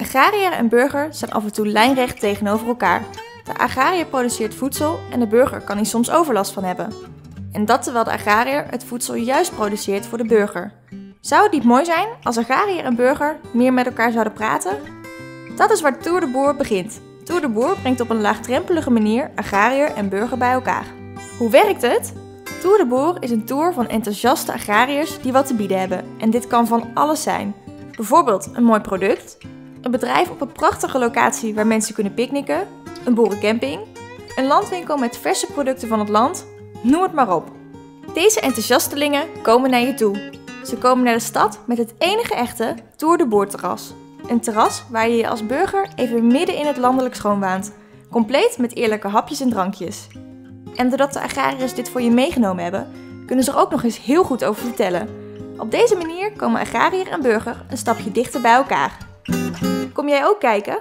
Agrariër en burger staan af en toe lijnrecht tegenover elkaar. De agrariër produceert voedsel en de burger kan hier soms overlast van hebben. En dat terwijl de agrariër het voedsel juist produceert voor de burger. Zou het niet mooi zijn als agrariër en burger meer met elkaar zouden praten? Dat is waar Tour de Boer begint. Tour de Boer brengt op een laagdrempelige manier agrariër en burger bij elkaar. Hoe werkt het? Tour de Boer is een tour van enthousiaste agrariërs die wat te bieden hebben. En dit kan van alles zijn. Bijvoorbeeld een mooi product, een bedrijf op een prachtige locatie waar mensen kunnen picknicken, een boerencamping, een landwinkel met verse producten van het land, noem het maar op. Deze enthousiastelingen komen naar je toe. Ze komen naar de stad met het enige echte Tour de Boer terras. Een terras waar je je als burger even midden in het landelijk schoon waant, compleet met eerlijke hapjes en drankjes. En doordat de agrariërs dit voor je meegenomen hebben, kunnen ze er ook nog eens heel goed over vertellen. Op deze manier komen agrariër en burger een stapje dichter bij elkaar. Kom jij ook kijken?